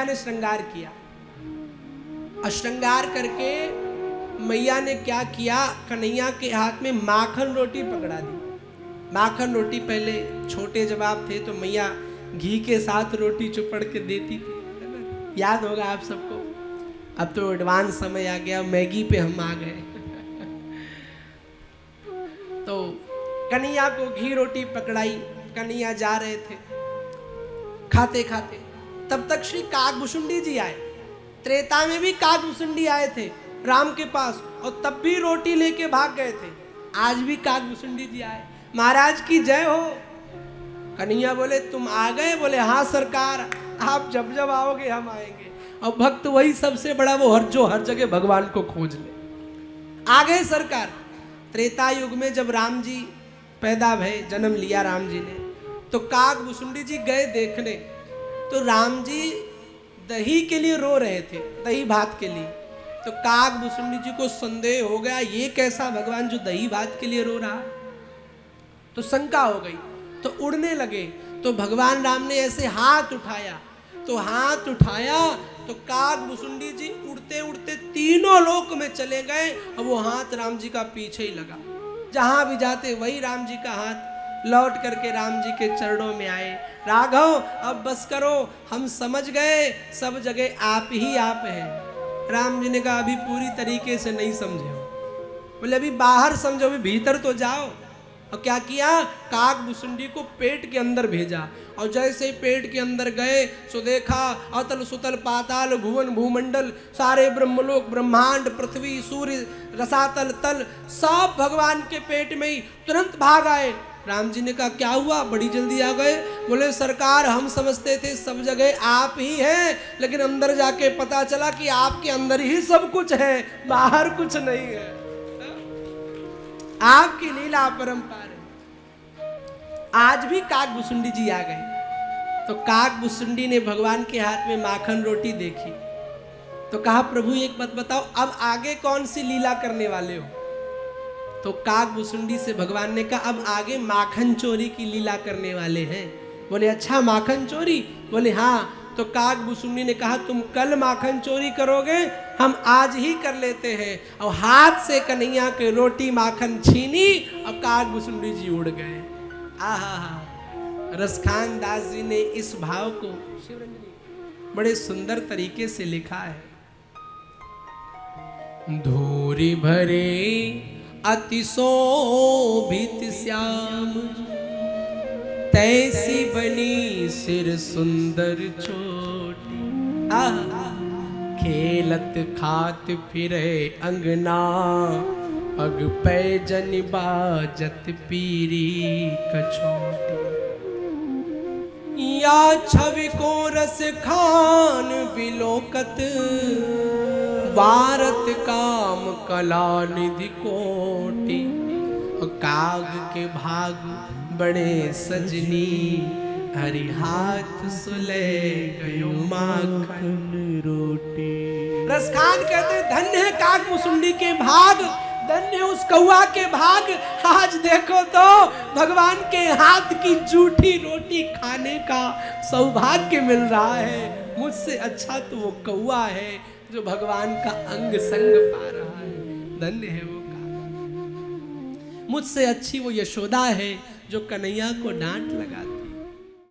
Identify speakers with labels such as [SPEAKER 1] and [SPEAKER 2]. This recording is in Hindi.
[SPEAKER 1] मैया ने श्रृंगार किया। श्रृंगार करके मैया ने क्या किया? कन्हैया के हाथ में माखन रोटी पकड़ा दी। माखन रोटी पहले छोटे आप थे तो मैया घी के साथ रोटी चुपड़ के देती थी। याद होगा आप सबको। अब तो एडवांस समय आ गया, मैगी पे हम आ गए। तो कन्हैया को घी रोटी पकड़ाई। कन्हैया जा रहे थे। खाते खाते तब तक श्री काकभुसुंडी जी आए। त्रेता में भी काकभुसुंडी आए थे, राम के पास, और तब भी रोटी लेके भाग गए थे। आज भी काकभुसुंडी जी आए। महाराज की जय हो। कन्हैया बोले, तुम आ गए? बोले हाँ सरकार, आप जब जब आओगे, हम आएँगे। और भक्त वही सबसे बड़ा वो हर, जो हर जगह भगवान को खोज ले। आ गए सरकार। त्रेता युग में जब राम जी पैदा भय जन्म लिया राम जी ने तो काक भुसुंडी जी गए देखने। तो राम जी दही के लिए रो रहे थे, दही भात के लिए। तो काग भुसुंडी जी को संदेह हो गया, ये कैसा भगवान जो दही भात के लिए रो रहा? तो शंका हो गई तो उड़ने लगे। तो भगवान राम ने ऐसे हाथ उठाया तो हाथ उठाया तो काग मुसुंडी जी उड़ते उड़ते तीनों लोक में चले गए, और वो हाथ राम जी का पीछे ही लगा। जहाँ भी जाते, वही राम जी का हाथ लौट करके राम जी के चरणों में आए। राघव, अब बस करो, हम समझ गए, सब जगह आप ही आप हैं। राम जी ने कहा, अभी पूरी तरीके से नहीं समझे बोले, अभी बाहर समझो, अभी भीतर तो जाओ। और क्या किया? काक भुसुंडी को पेट के अंदर भेजा। और जैसे ही पेट के अंदर गए, सो देखा, अतल सुतल पाताल, भुवन भूमंडल, सारे ब्रह्मलोक, ब्रह्मांड, पृथ्वी, सूर्य, रसातल, तल, सब भगवान के पेट में ही तुरंत भाग आए। राम जी ने कहा, क्या हुआ? बड़ी जल्दी आ गए। बोले, सरकार, हम समझते थे सब जगह आप ही हैं, लेकिन अंदर जाके पता चला कि आपके अंदर ही सब कुछ है, बाहर कुछ नहीं है। आपकी लीला परंपार आज भी काक भुसुंडी जी आ गए तो काक भुसुंडी ने भगवान के हाथ में माखन रोटी देखी। तो कहा, प्रभु, एक बात बताओ, अब आगे कौन सी लीला करने वाले हो? तो काक भुसुंडी से भगवान ने कहा, अब आगे माखन चोरी की लीला करने वाले हैं। बोले अच्छा माखन चोरी? बोले हाँ। तो काक भुसुंडी ने कहा, तुम कल माखन चोरी करोगे, हम आज ही कर लेते हैं। और हाथ से कन्हैया के रोटी माखन छीनी, और काक भुसुंडी जी उड़ गए। आहा रसखान दास जी ने इस भाव को बड़े सुंदर तरीके से लिखा है। धूरी भरे अति शोभित श्याम। तैसी बनी सिर सुंदर आहा खेलत खात फिरे अंगना। अग पैजन बाजत पीरी कछोटी। या छवि को खान बिलोकत। वारत काम कला निधि कोटि काग के भाग बड़े सजनी। हरि हाथ सुले गयो माखन
[SPEAKER 2] रोटी।
[SPEAKER 1] रसखान कहते, धन्य है काग मुसुंडी के भाग। धन्य उस कौआ के भाग। आज देखो तो भगवान के हाथ की जूठी रोटी खाने का सौभाग्य मिल रहा है। मुझसे अच्छा तो वो कौआ है जो भगवान का अंग संग पा रहा है। धन्य है वो मुझसे अच्छी वो यशोदा है जो कन्हैया को डांट लगाती